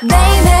Baby